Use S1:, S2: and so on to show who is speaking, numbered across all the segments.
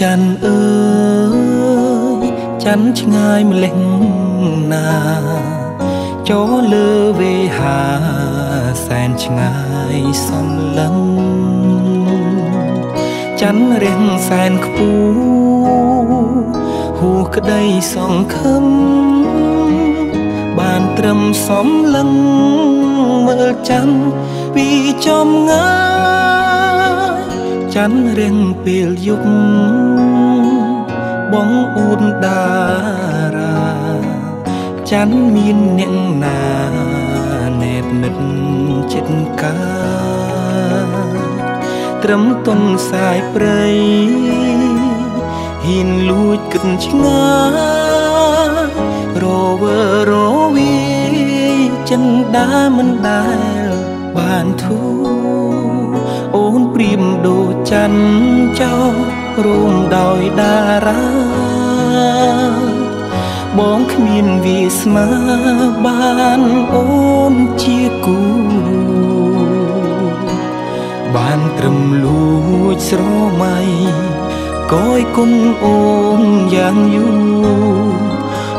S1: ច័ន្ទអើយច័ន្ទឆ្ងាយម្លេះណាចូលលើវេហាសែនឆ្ងាយសំឡឹងច័ន្ទរៀងសែនខ្ពស់ហួក្តីសង្ឃឹមបានត្រឹមសំឡឹងមើលច័ន្ទពីចំងាយ ច័ន្ទរៀងពេលយប់បងអួតតារាច័ន្ទមានអ្នកណាណែបនិតចិត្តកាត្រឹមទុនសាយព្រៃហ៊ានលួចគិតឆ្ងាយរវើរវីចិនដាមិនដែលបានធូអូនព្រៀមដូ ចច័ន្ទចោរួមដោយតារាបងគ្មានវាស្មាបានអូនជាគូបានត្រឹមលួចស្រមៃកយគុណអូនយ៉ាងយូរ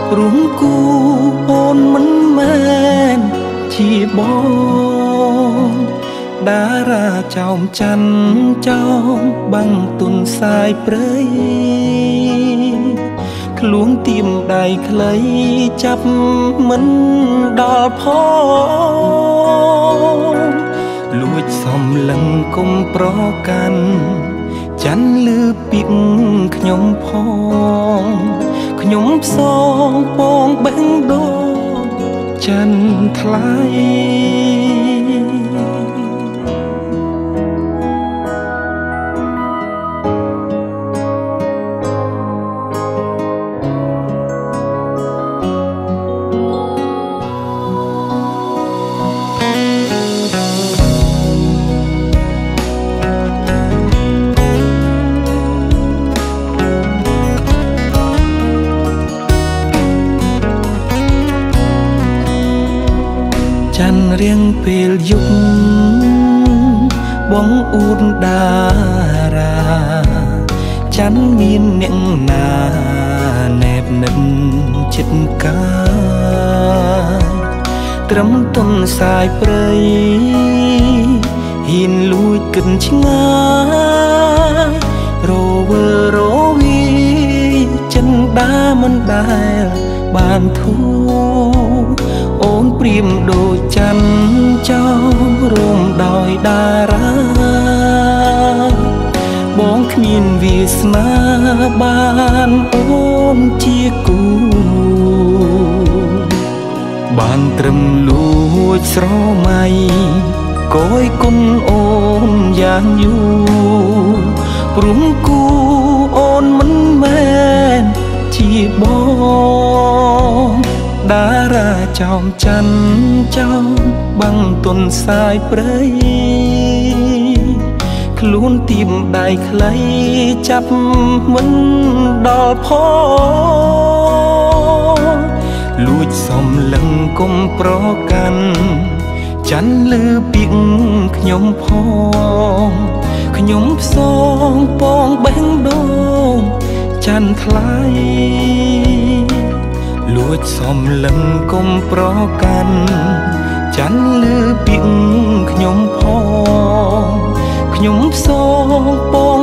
S1: ព្រមគូអូនមិនមែនជាបង តារាចោមច័ន្ទចោមបាំងទុនសាយព្រៃខ្លួនទៀមដៃខ្លីចាប់មិនដល់ផងលួចសំលឹងគុំប្រកាន់ច័ន្ទលឺពីកខ្ញុំផងខ្ញុំផ្សងពងបេះដូងច័ន្ទថ្លៃ រៀងពេលយប់បងអួតតារា ច័ន្ទមានអ្នកណាណែបនិតចិត្តកាត្រឹមទុនសាយព្រៃហ៊ានលួចគិនឆ្ងាយរវើរវីចិនដាមិនដែលបានធូអូនព្រៀមដូ ចច័ន្ទចោរួមដោយតារាបងគ្មានវាស្នាបានអូនជាគូបានត្រឹមលួចស្រមៃកយគុណអូនយ៉ាងយូរព្រមគូអូនមិនមែនជាបងតារា ចោមច័ន្ទចោមបាំងទុនសាយព្រៃខ្លួនទៀមដៃខ្លីចាប់មិនដល់ផងលួចសំលឹងគុំប្រកាន់ច័ន្ទលឺពីកខ្ញុំផងខ្ញុំផ្សងពងបេះដូងច័ន្ទថ្លៃ លួចសំលឹងគុំប្រកាន់ចាន់លឺពាក្យខ្ញុំផងខ្ញុំផ្សងពង